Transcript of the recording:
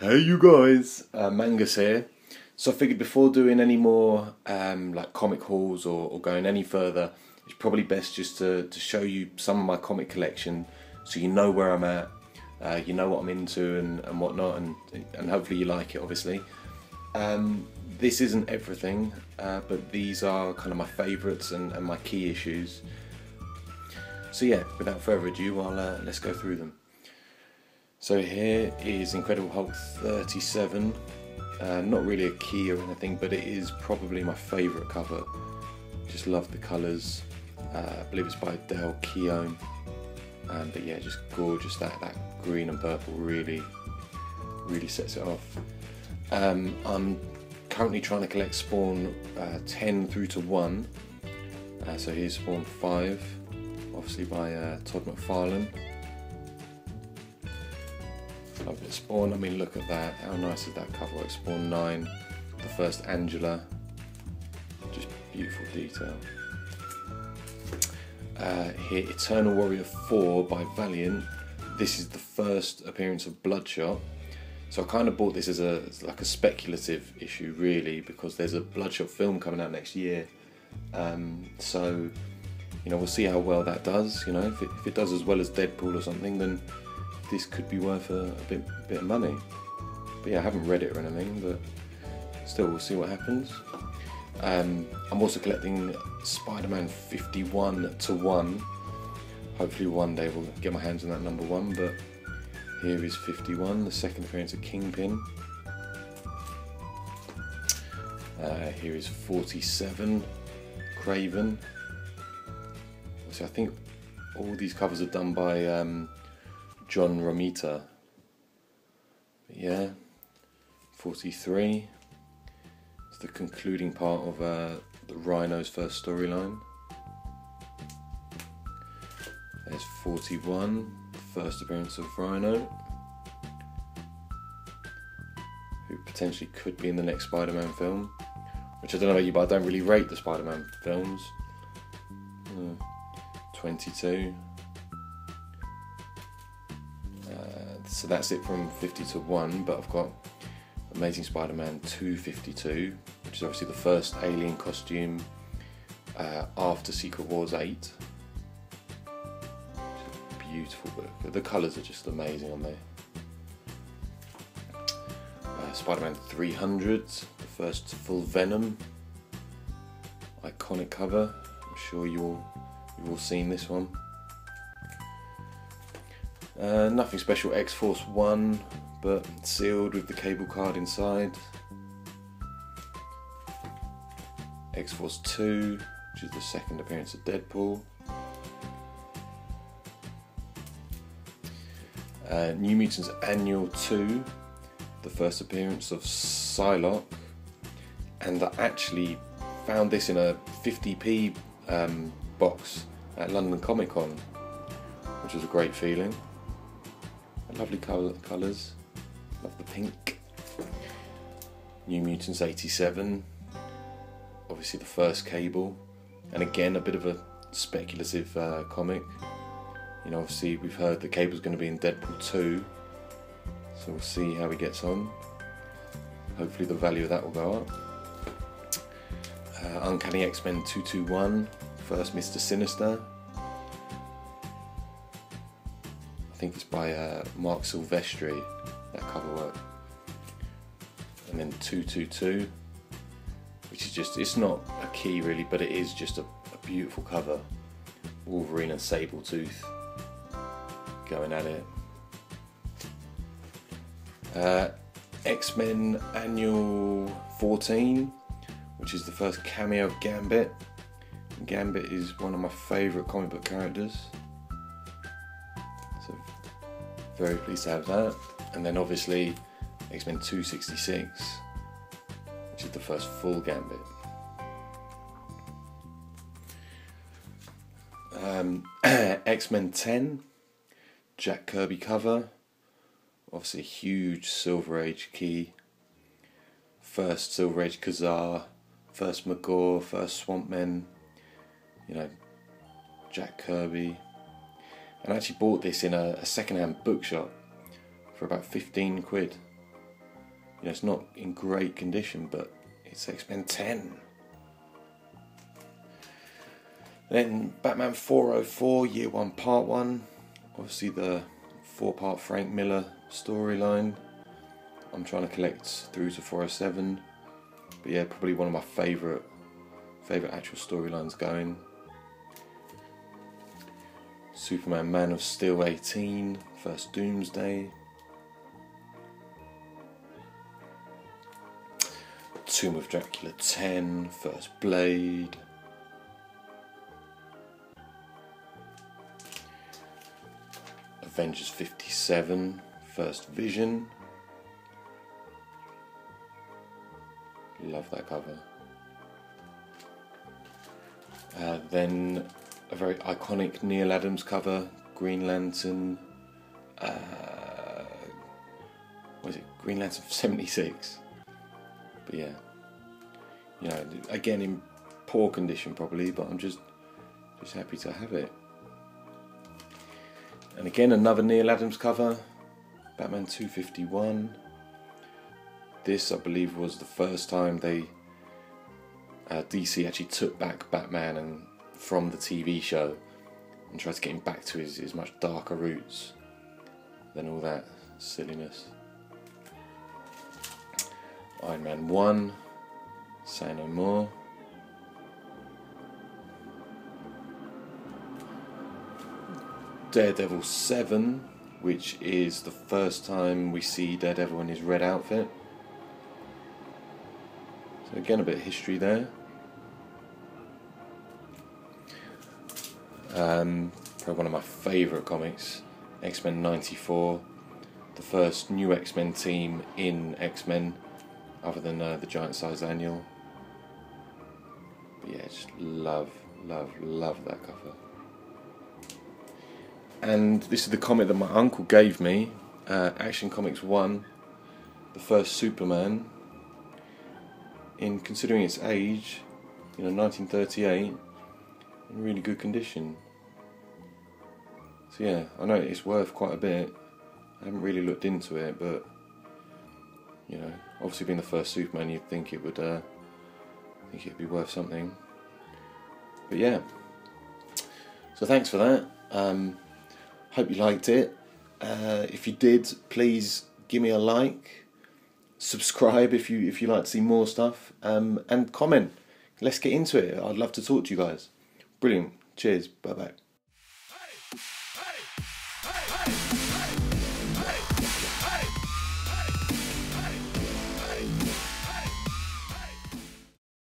Hey you guys, uh, Mangus here. So I figured before doing any more um, like comic hauls or, or going any further, it's probably best just to, to show you some of my comic collection so you know where I'm at, uh, you know what I'm into and, and whatnot, and, and hopefully you like it obviously. Um, this isn't everything, uh, but these are kind of my favourites and, and my key issues. So yeah, without further ado, I'll, uh, let's go through them. So here is Incredible Hulk 37. Uh, not really a key or anything, but it is probably my favourite cover. Just love the colours. Uh, I believe it's by Dale Keown. Um, but yeah, just gorgeous. That that green and purple really, really sets it off. Um, I'm currently trying to collect Spawn uh, 10 through to 1. Uh, so here's Spawn 5, obviously by uh, Todd McFarlane. Love it. Spawn, I mean, look at that. How nice is that cover? Like Spawn 9, the first Angela. Just beautiful detail. Uh, here, Eternal Warrior 4 by Valiant. This is the first appearance of Bloodshot. So I kind of bought this as a as like a speculative issue, really, because there's a Bloodshot film coming out next year. Um, so, you know, we'll see how well that does. You know, if it, if it does as well as Deadpool or something, then this could be worth a, a bit, bit of money. But yeah, I haven't read it or anything, but still, we'll see what happens. Um, I'm also collecting Spider-Man 51 to 1. Hopefully one day we'll get my hands on that number one, but here is 51, the second appearance of Kingpin. Uh, here is 47, Kraven. So I think all these covers are done by um, John Romita. But yeah, 43. It's the concluding part of uh, the Rhino's first storyline. There's 41, first appearance of Rhino, who potentially could be in the next Spider Man film. Which I don't know about you, but I don't really rate the Spider Man films. Uh, 22. So that's it from 50 to 1, but I've got Amazing Spider Man 252, which is obviously the first alien costume uh, after Secret Wars 8 beautiful book. The colours are just amazing on there. Uh, Spider-Man 300, the first full Venom, iconic cover. I'm sure you all you've all seen this one. Uh, nothing special. X Force One, but sealed with the cable card inside. X Force Two, which is the second appearance of Deadpool. Uh, New Mutants Annual 2, the first appearance of Psylocke, and I actually found this in a 50p um, box at London Comic Con, which was a great feeling. Lovely colour, colours, love the pink. New Mutants 87, obviously the first cable, and again a bit of a speculative uh, comic. You know, obviously we've heard that Cable's going to be in Deadpool 2, so we'll see how he gets on. Hopefully the value of that will go up. Uh, Uncanny X-Men 221, first Mr. Sinister. Think it's by uh, Marc Silvestri, that cover work. And then 222, which is just, it's not a key really, but it is just a, a beautiful cover. Wolverine and Sabretooth going at it. Uh, X Men Annual 14, which is the first cameo of Gambit. Gambit is one of my favourite comic book characters. Very pleased to have that. And then obviously X Men 266, which is the first full Gambit. Um, X Men 10, Jack Kirby cover. Obviously, a huge Silver Age key. First Silver Age Ka-Zar, first Maa-Gor, first Swamp Men. You know, Jack Kirby. And I actually bought this in a, a second hand bookshop for about 15 quid. You know, it's not in great condition, but it's X Men 10. Then Batman 404, Year 1, Part 1. Obviously, the four part Frank Miller storyline. I'm trying to collect through to 407. But yeah, probably one of my favourite favourite actual storylines going. Superman Man of Steel 18, First Doomsday. Tomb of Dracula 10, First Blade. Avengers 57, First Vision. Love that cover. Uh, then a very iconic Neal Adams cover, Green Lantern. Uh, was it Green Lantern 76? But yeah, you know, again in poor condition probably, but I'm just just happy to have it. And again, another Neal Adams cover, Batman 251. This, I believe, was the first time they uh, DC actually took back Batman and from the TV show and tried to get him back to his, his much darker roots than all that silliness. Iron Man 1, Say No More. Daredevil 7, which is the first time we see Daredevil in his red outfit. So, again, a bit of history there. Um, probably one of my favourite comics, X Men 94, the first new X Men team in X Men, other than uh, the Giant Size Annual. But yeah, just love, love, love that cover. And this is the comic that my uncle gave me, uh, Action Comics 1, the first Superman. In considering its age, you know, 1938 in really good condition. So yeah, I know it's worth quite a bit. I haven't really looked into it, but you know, obviously being the first Superman, you'd think it would, uh, think it'd be worth something. But yeah, so thanks for that. Um, hope you liked it. Uh, if you did, please give me a like, subscribe if you if you like to see more stuff, um, and comment. Let's get into it. I'd love to talk to you guys. Brilliant. Cheers. Bye bye.